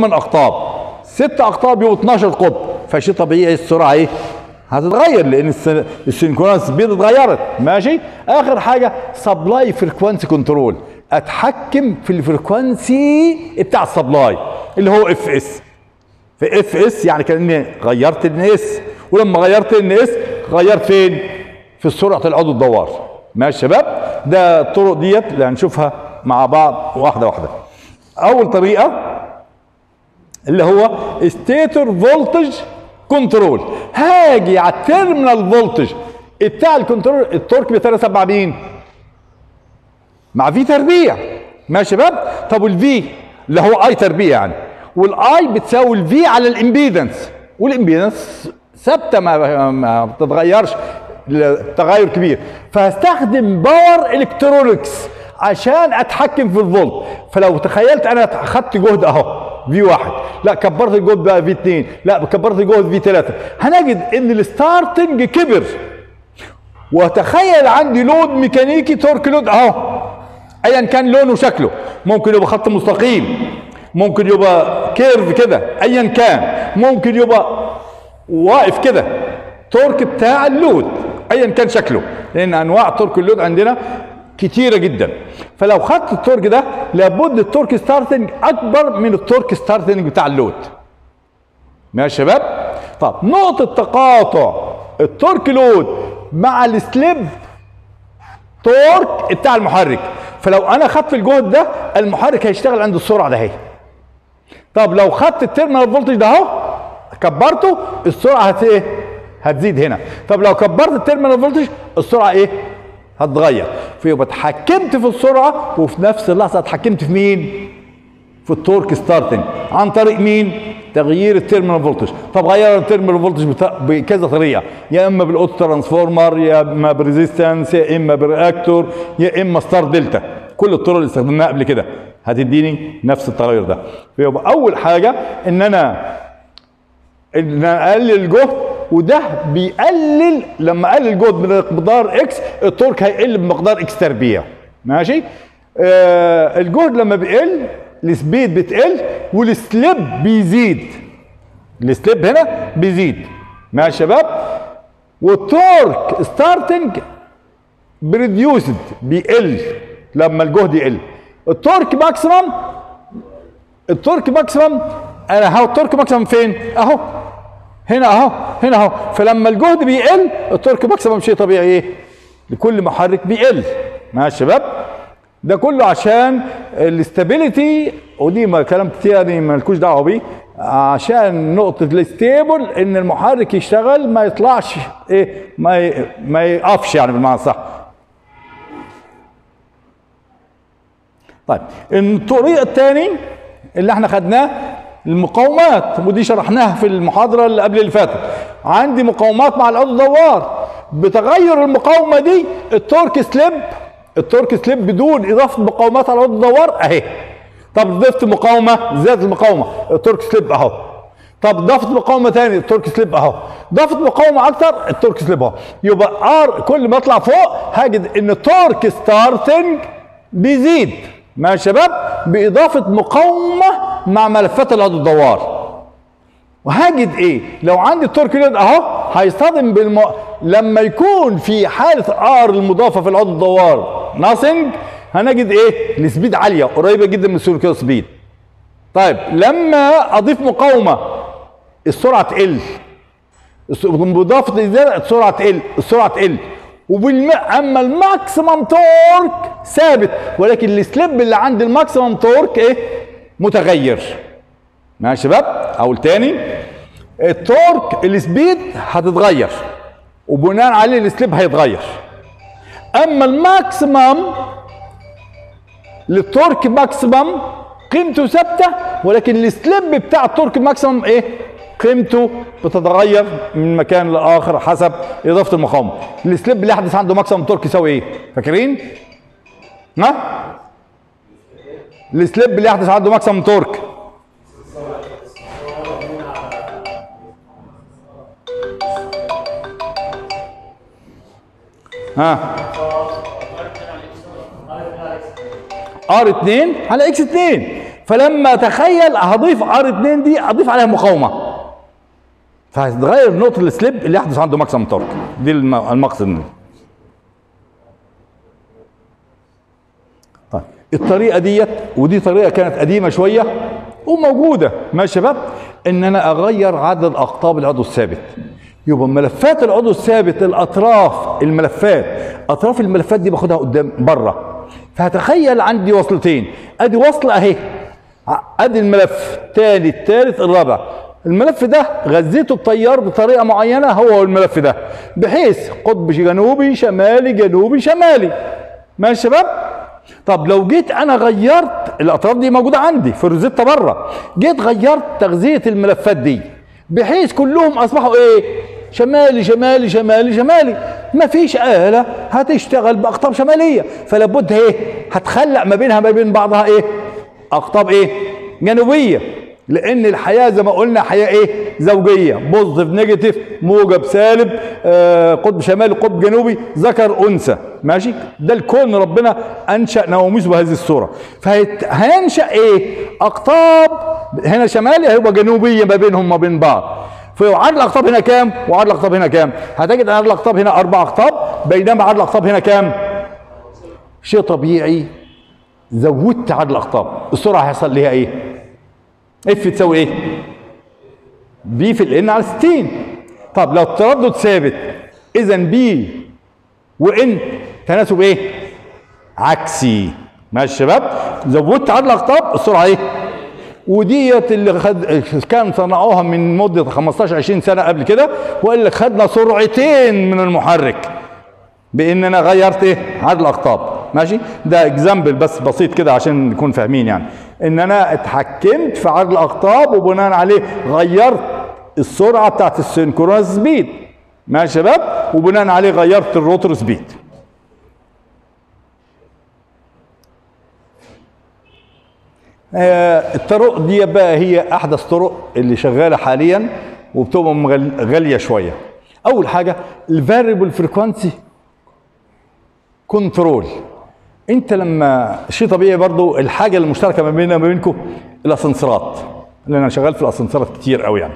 من أقطاب. ست أقطاب يبقوا 12 قطب. فشيء طبيعي السرعة إيه؟ هتتغير لأن ال s- ال synchronous speed اتغيرت. ماشي؟ آخر حاجة supply frequency control أتحكم في ال frequency بتاع ال supply اللي هو Fs في Fs يعني كأني غيرت Ns ولما غيرت Ns غيرت فين؟ في سرعة العضو الدوار. ماشي شباب؟ ده الطرق ديت اللي هنشوفها مع بعض واحدة واحدة. أول طريقة اللي هو stator voltage control هاجي على ال terminal voltage بتاع ال control ال torque بيتناسب مع مين؟ مع V تربيع. ماشي شباب؟ طب وال V اللي هو I تربيع يعني. والاي بتساوي الفي على الامبيدنس والامبيدنس ثابتة ما, ما بتتغيرش. تغير كبير. فهستخدم power electronics عشان أتحكم في الفولت. فلو تخيلت أنا اخدت جهد أهو. V واحد. لا كبرت الجهد بقى V اثنين. لا كبرت الجهد V ثلاثة. هنجد إن ال starting كبر. وتخيل عندي load ميكانيكي torque load أهو. ايا كان لونه وشكله ممكن يبقى خط مستقيم. ممكن يبقى curve كده. ايا كان. ممكن يبقى واقف كده. torque بتاع ال load. ايا كان شكله. لأن أنواع torque ال load عندنا كتيرة جدا. فلو خدت ال torque ده لابد ال torque starting أكبر من ال torque starting بتاع ال load ماشي يا شباب؟ طب نقطة تقاطع ال torque load مع ال slip torque بتاع المحرك. فلو أنا خدت الجهد ده المحرك هيشتغل عند السرعة ده أهي. طب لو خدت ال terminal voltage ده أهو كبرته السرعة هت إيه؟ هتزيد هنا. طب لو كبرت ال terminal voltage السرعة إيه؟ هتتغير. فيبقى اتحكمت في السرعة وفي نفس اللحظة اتحكمت في مين؟ في ال torque starting عن طريق مين؟ تغيير ال terminal voltage. طب غير ال terminal voltage بكذا طريقة. يا إما بال auto transformer يا إما ب resistance يا إما ب reactor يا إما star delta. كل الطرق اللي استخدمناها قبل كده. هتديني نفس التغير ده. فيبقى أول حاجة إن أنا إن أقلل الجهد وده بيقلل لما اقلل الجهد بمقدار X ال torque هيقل بمقدار X تربيع. ماشي؟ آه الجهد لما بيقل ال speed بتقل وال slip بيزيد. ال slip هنا بيزيد. ماشي يا شباب؟ وال torque starting reduced بيقل لما الجهد يقل. ال torque maximum ال torque maximum أنا هاو ال torque maximum فين؟ أهو. هنا أهو. هنا اهو. فلما الجهد بيقل ال torque maximum شيء طبيعي. إيه لكل محرك بيقل. ماشي يا شباب ده كله عشان ال stability. ودي ما كلام كتير يعني مالكوش دعوة بيه. عشان نقطة ال stable إن المحرك يشتغل ما يطلعش إيه ما ي... ما يقفش يعني بالمعنى الصح. طيب الطريق الثاني اللي إحنا خدناه المقاومات. ودي شرحناها في المحاضرة اللي قبل اللي فاتت. عندي مقاومات مع العضو الدوار بتغير المقاومة دي ال torque slip ال torque slip بدون إضافة مقاومات على الدوار أهي. طب ضفت مقاومة زادت المقاومة. ال torque slip أهو. طب ضفت مقاومة تاني ال torque slip أهو. ضفت مقاومة أكتر ال torque slip أهو. يبقى R كل ما أطلع فوق هجد إن ال torque starting بيزيد. ماشي شباب بإضافة مقاومة مع ملفات العضو الدوار وهجد إيه؟ لو عندي ال torque load أهو هيصطدم بالم... لما يكون في حالة R المضافة في العضو الدوار nothing هنجد إيه؟ ال speed عالية قريبة جدا من ال synchronous speed. طيب لما أضيف مقاومة السرعة تقل. الس- بإضافة الإزالة السرعة تقل السرعة تقل. وبالم... أما ال maximum torque ثابت ولكن ال slip اللي عند ال maximum torque إيه؟ متغير. ماشي يا شباب. أقول تاني ال torque ال speed هتتغير وبناء عليه ال slip هيتغير. أما ال maximum لل torque maximum قيمته ثابتة ولكن ال slip بتاع ال torque maximum إيه؟ قيمته بتتغير من مكان لآخر حسب إضافة المقاومة. ال slip اللي يحدث عنده maximum torque يساوي إيه؟ فاكرين؟ ها؟ ال slip اللي يحدث عنده maximum torque ها. R 2 على X 2 فلما اتخيل هضيف R 2 دي اضيف عليها مقاومة. فهتتغير نقطة ال slip اللي يحدث عنده maximum torque دي الم- المقصد منه. طيب. الطريقة ديت ودي طريقة كانت قديمة شوية وموجودة. ماشي يا شباب؟ إن أنا أغير عدد اقطاب العضو الثابت يبقى ملفات العضو الثابت الاطراف الملفات. أطراف الملفات دي باخدها قدام بره. فهتخيل عندي وصلتين. أدي وصله أهي. أدي الملف الثاني الثالث الرابع. الملف ده غذيته التيار بطريقة معينة هو الملف ده. بحيث قطب جنوبي شمالي جنوبي شمالي. ماشي يا شباب؟ طب لو جيت أنا غيرت الأطراف دي موجودة عندي في الروزيتا بره. جيت غيرت تغذية الملفات دي. بحيث كلهم أصبحوا إيه؟ شمالي شمالي شمالي شمالي. مفيش آلة هتشتغل بأقطاب شمالية. فلا بد إيه؟ هتخلق ما بينها ما بين بعضها إيه؟ أقطاب إيه؟ جنوبية. لأن الحياة زي ما قلنا حياة إيه؟ زوجية. positive negative موجب سالب آه قطب شمالي قطب جنوبي ذكر أنثى. ماشي؟ ده الكون ربنا أنشأ نواميس بهذه الصورة. فهينشأ إيه؟ أقطاب. هنا شمالي هيبقى جنوبية ما بينهم ما بين بعض. فعدد الأقطاب هنا كام؟ وعدد الأقطاب هنا كام؟ هتجد عدد الأقطاب هنا أربع أقطاب بينما عدد الأقطاب هنا كام؟ شيء طبيعي. زودت عدد الأقطاب. السرعة هيحصل ليها إيه؟ F تساوي إيه؟ P في ال N على 60 طب لو التردد ثابت إذا P و N تناسب إيه؟ عكسي. ماشي يا شباب؟ زودت عدد الأقطاب السرعة إيه؟ وديت اللي خد كان صنعوها من مدة 15 20 سنة قبل كده والا خدنا سرعتين من المحرك بان أنا غيرت إيه؟ عدد الاقطاب ماشي؟ ده example بس بسيط كده عشان نكون فاهمين يعني. إن أنا اتحكمت في عدد الاقطاب وبناء عليه غيرت السرعة بتاعت ال synchronous speed. ماشي يا شباب؟ وبناء عليه غيرت ال rotor speed آه، الطرق دي بقى هي أحدث طرق اللي شغالة حاليا وبتبقى غالية شوية. أول حاجة ال variable frequency control أنت لما شيء طبيعي برضو الحاجة المشتركة ما بيننا وما بينكم الأسانسيرات لأن أنا شغال في الأسانسيرات كتير قوي يعني.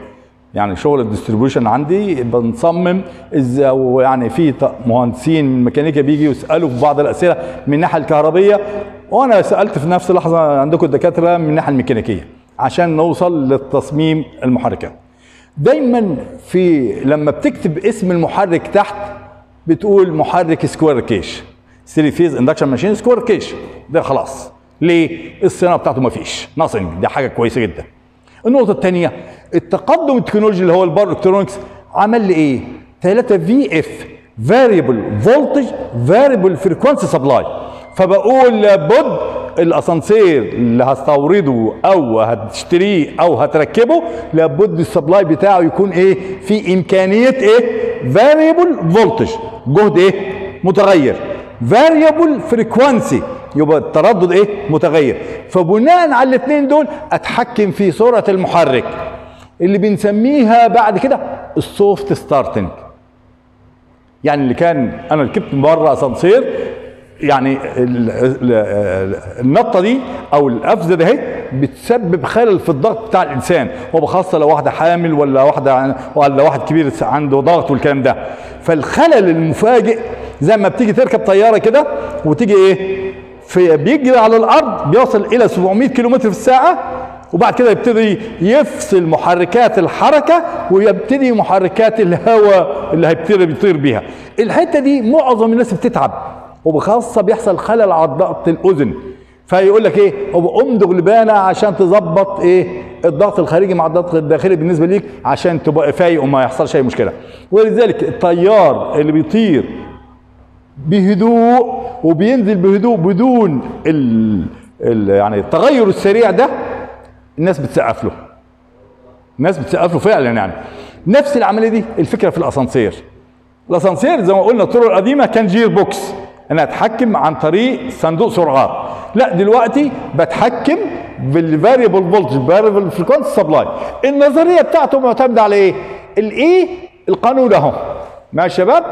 يعني شغل ال distribution عندي بنصمم إزاي ويعني في مهندسين من ميكانيكا بيجي يسألوا في بعض الأسئلة من الناحيه الكهربية وأنا سألت في نفس اللحظة عندكم الدكاترة من الناحيه الميكانيكية عشان نوصل للتصميم المحركات دايما في لما بتكتب اسم المحرك تحت بتقول محرك squirrel cage 3 phase induction machine squirrel cage ده خلاص. ليه؟ الصيانة بتاعته ما فيش. nothing دي حاجة كويسة جدا. النقطة الثانية التقدم التكنولوجي اللي هو ال power electronics عمل لي إيه 3 V F variable voltage variable frequency supply فبقول لابد الأسانسير اللي هستورده أو هتشتريه أو هتركبه لابد ال supply بتاعه يكون إيه؟ في إمكانية إيه؟ variable voltage جهد إيه؟ متغير. variable frequency يبقى التردد إيه؟ متغير. فبناء على الاثنين دول أتحكم في سرعه المحرك. اللي بنسميها بعد كده ال soft starting يعني اللي كان أنا ركبت مره أسانسير يعني ال- ال- النطة دي أو القفزة ده أهي بتسبب خلل في الضغط بتاع الإنسان وبخاصه لو واحدة حامل ولا واحدة ولا واحد كبير عنده ضغط والكلام ده. فالخلل المفاجئ زي ما بتيجي تركب طيارة كده وتيجي إيه؟ في بيجري على الأرض بيوصل إلى 700 كيلومتر في الساعة وبعد كده يبتدي يفصل محركات الحركة ويبتدي محركات الهواء اللي هيبتدي بيطير بيها. الحتة دي معظم الناس بتتعب وبخاصة بيحصل خلل على ضغط الأذن. فيقول لك إيه؟ امضغ لبانه عشان تظبط إيه؟ الضغط الخارجي مع الضغط الداخلي بالنسبة ليك عشان تبقى فايق وما يحصلش أي مشكلة. ولذلك الطيار اللي بيطير بهدوء وبينزل بهدوء بدون ال ال يعني التغير السريع ده الناس بتسقف له. الناس بتسقف له فعلا يعني. نفس العملية دي الفكرة في الأسانسير. الأسانسير زي ما قلنا الطرق القديمة كان gear box. أنا أتحكم عن طريق صندوق سرعات. لا دلوقتي بتحكم بال variable voltage variable frequency supply النظرية بتاعته معتمدة على إيه؟ الإيه؟ القانون أهو. ماشي يا شباب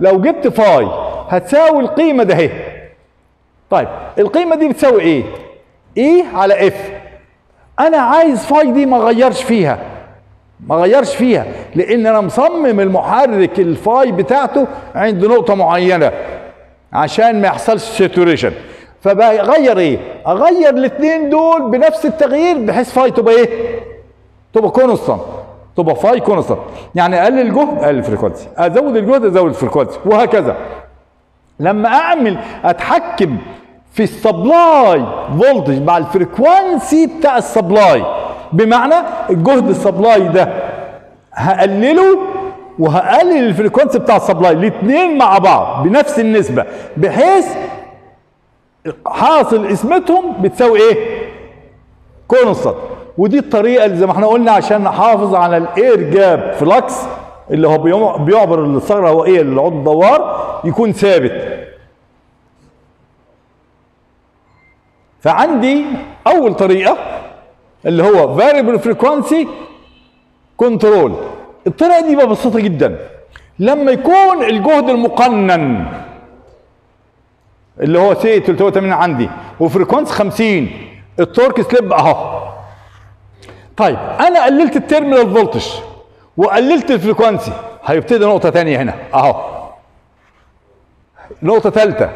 لو جبت phi هتساوي القيمة ده اهي. طيب القيمة دي بتساوي إيه؟ E على F أنا عايز phi دي ما اغيرش فيها. ما اغيرش فيها لأن أنا مصمم المحرك ال phi بتاعته عند نقطة معينة عشان ما يحصلش saturation فبغير إيه؟ أغير الاثنين دول بنفس التغيير بحيث phi تبقى إيه؟ تبقى constant تبقى phi constant يعني أقلل الجهد أقلل ال frequency أزود الجهد أزود ال frequency وهكذا. لما أعمل أتحكم في ال supply voltage مع ال frequency بتاع ال supply. بمعنى الجهد ال supply ده هقلله وهقلل ال frequency بتاع ال supply الاثنين مع بعض بنفس النسبة بحيث حاصل قسمتهم بتساوي إيه؟ constant ودي الطريقة اللي زي ما إحنا قلنا عشان نحافظ على ال air gap flux. اللي هو بيعبر الثغرة الهوائية للعضو الدوار يكون ثابت. فعندي أول طريقة اللي هو variable frequency control. الطريقة دي بقى بسيطة جدا. لما يكون الجهد المقنن اللي هو سي 380 عندي و frequency 50 ال torque slip أهو. طيب أنا قللت ال terminal voltage وقللت ال frequency هيبتدي نقطة تانية هنا. أهو. نقطة ثالثه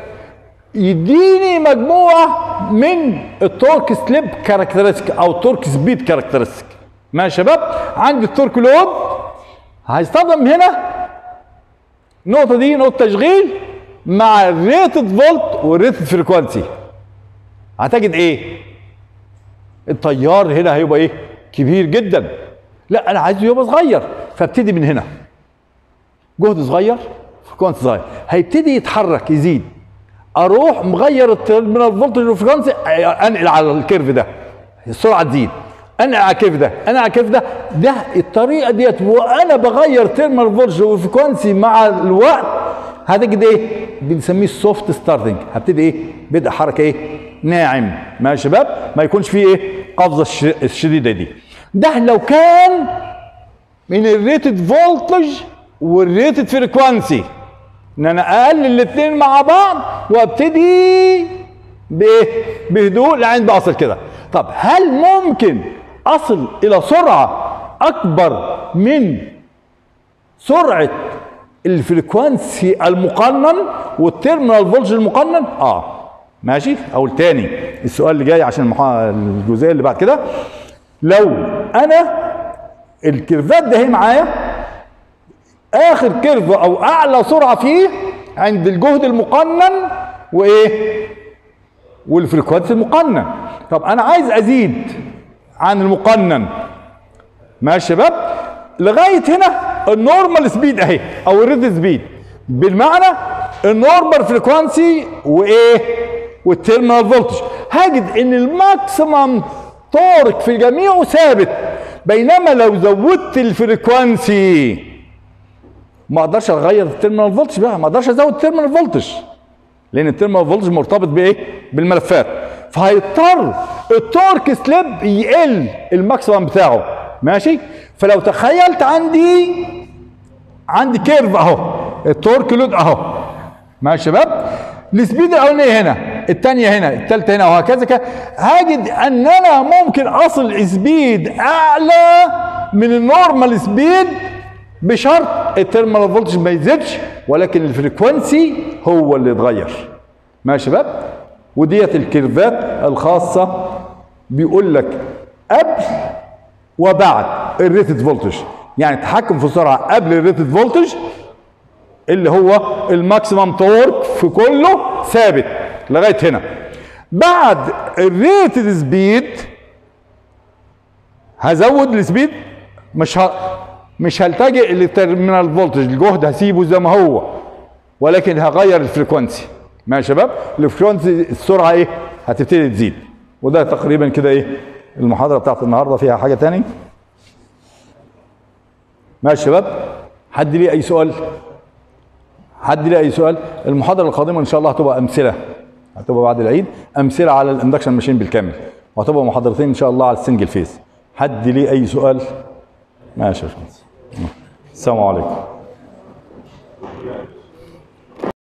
يديني مجموعة من ال torque slip characteristic أو torque speed characteristic. ماشي يا شباب؟ عندي ال torque load هيستخدم هنا النقطه دي نقطة تشغيل مع ال rated volt وال rated frequency هتجد إيه؟ التيار هنا هيبقى إيه؟ كبير جدا. لا أنا عايزه يبقى صغير فابتدي من هنا. جهد صغير frequency صغير. هيبتدي يتحرك يزيد. أروح مغير ال terminal voltage وال frequency أنقل على ال curve ده. السرعة تزيد. أنقل على ال curve ده أنقل على ال curve ده. ده الطريقة ديت وأنا بغير terminal voltage وال frequency مع الوقت. هتجد إيه بنسميه ال soft starting هبتدي إيه؟ بدء حركة إيه؟ ناعم. ماشي يا شباب؟ ما يكونش فيه إيه؟ قفزة الش- الشديدة دي. ده لو كان من ال rated voltage وال rated frequency. إن أنا أقلل الاثنين مع بعض وأبتدي بايه بهدوء لعند بوصل كده. طب هل ممكن أصل إلى سرعة أكبر من سرعة ال frequency المقنن وال terminal voltage المقنن؟ آه. ماشي. أو التاني السؤال اللي جاي عشان. الجزئية اللي بعد كده. لو أنا ال curveات ده هي معايا. آخر curve أو أعلى سرعة فيه عند الجهد المقنن وإيه؟ وال frequency المقنن. طب أنا عايز أزيد عن المقنن. ماشي يا شباب؟ لغاية هنا ال normal speed أهي أو ال rated speed. بالمعنى ال normal frequency وإيه؟ وال terminal voltage. هجد إن ال maximum torque في جميعه ثابت بينما لو زودت ال frequency ما أقدرش اغير ال terminal voltage بقى ما أقدرش ازود ال terminal voltage لأن ال terminal voltage مرتبط بإيه؟ بالملفات. فهيضطر ال torque slip يقل ال maximum بتاعه. ماشي؟ فلو تخيلت عندي عندي curve اهو ال torque load اهو. ماشي يا شباب؟ ال speed الاولانيه هنا؟ الثانية هنا الثالثه هنا وهكذا. كده هجد ان أنا ممكن أصل speed أعلى من ال normal speed بشرط ال terminal voltage ما يزيدش ولكن ال frequency هو اللي يتغير ماشي شباب؟ وديت ال curveات الخاصة بيقول لك قبل وبعد ال rated voltage. يعني تحكم في السرعه قبل ال rated voltage اللي هو ال maximum torque في كله ثابت. لغاية هنا. بعد ال rated speed هزود ال speed مش ه... مش هلتجئ لل terminal voltage الجهد هسيبه زي ما هو ولكن هغير ال frequency ماشي يا شباب؟ ال frequency السرعة إيه؟ هتبتدي تزيد. وده تقريبا كده إيه؟ المحاضرة بتاعت النهارده فيها حاجة تاني. ماشي يا شباب؟ حد ليه أي سؤال؟ حد ليه أي سؤال؟ المحاضرة القادمة إن شاء الله هتبقى أمثلة. هتبقى بعد العيد أمثلة على ال induction machine بالكامل. وهتبقى محاضرتين إن شاء الله على ال single phase. حد ليه أي سؤال؟ ماشي يا باشمهندس السلام عليكم.